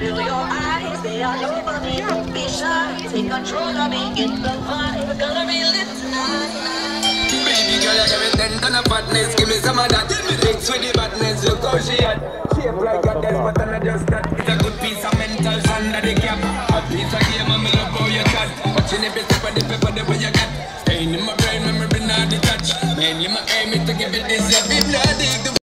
Feel your eyes, they me, don't be shy. Take control of me, get the vibe. Gonna be lit tonight. Baby girl, you're me ten ton of fatness, give me some of that. Mix with the badness, look how she had Shape like a death, but I'm just that. It's a good piece of mental under the cap. A piece of game, and me love how you chat. Watching every step of the paper, the way you got. Staying in my brain, memory not detached. Mainly my aim is to give it this every bloody.